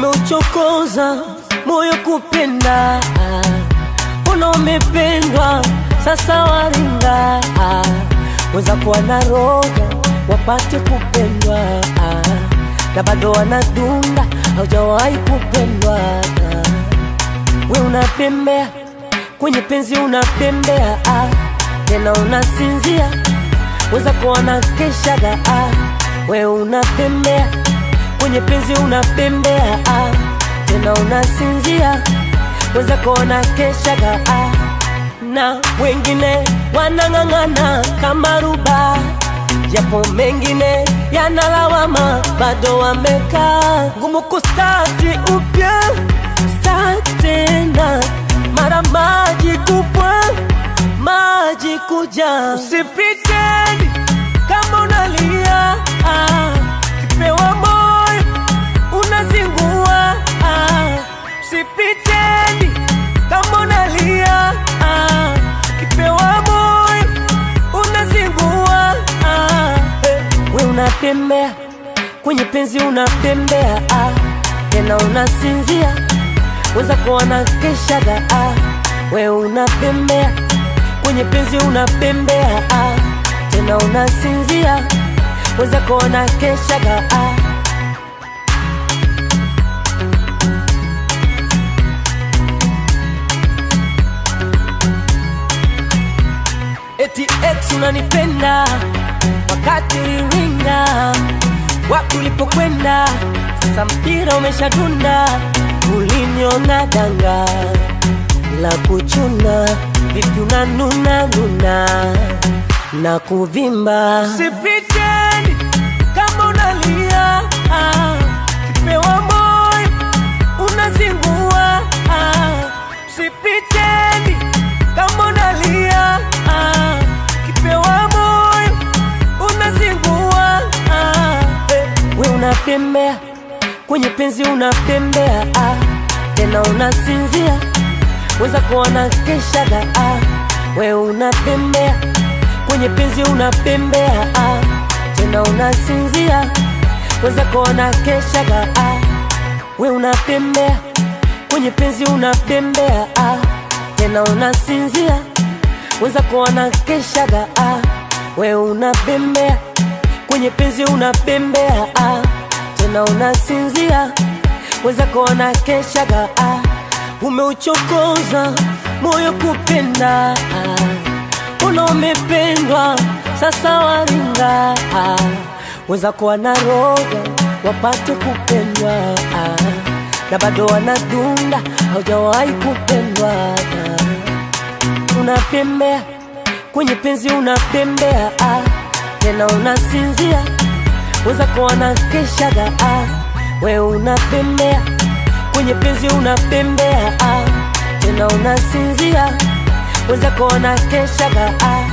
umeuchokoza moyo kupenda, una umependwa sasa waringa, weza kuwa na roga wapate kupendwa, na bado wanadunda haujawahi kupendwa. We unapembea kwenye penzi, unapembea tena unasinzia, weza kuwa na keshaga, We unapembea kwenye penzi, unapembea tena unasinzia, weza wenzako wanakeshaga, na wengine wanang'ang'ana kama ruba, japo mengine yanalawama, bado wamekaa. Ngumu kustati upya, stati tena. Mara maji kupwa maji kuja, usipiteni we unapembea kwenye penzi unapembea ah, tena unasinzia. Wenzako wanakeshaga ah, we unapembea kwenye penzi unapembea ah, tena unasinzia. Wenzako wanakeshaga ah. Eti ex unanipenda wakati uliwinda wapi ulipokwenda, sasa mpira umeshadunda, uliniona danga la kuchuna, vipi unanuna nuna na kuvimba, sipiteni kama unalia ah, kipewa moyo unazingua ah, sipiteni we unapembea kwenye penzi unapembea ah, tena unasinzia. Wenzako wanakeshaga ah, we unapembea kwenye penzi unapembea ah, tena unasinzia. Wenzako wanakeshaga ah, we unapembea kwenye penzi unapembea ah, tena unasinzia. Wenzako wanakeshaga ah, we unapembea kwenye penzi unapembea ah, tena unasinzia. Wenzako wanakeshaga ah, umeuchokoza moyo kupenda ah, una umependwa sasa waringa ah, wenzako wanaroga wapate kupendwa na bado wanadunda haujawahi kupendwa unapembea kwenye penzi unapembea tena unasinzia wenzako keshaga ah, we unapembea kwenye penzi unapembea ah, tena unasinzia. Weza kuona keshaga ah.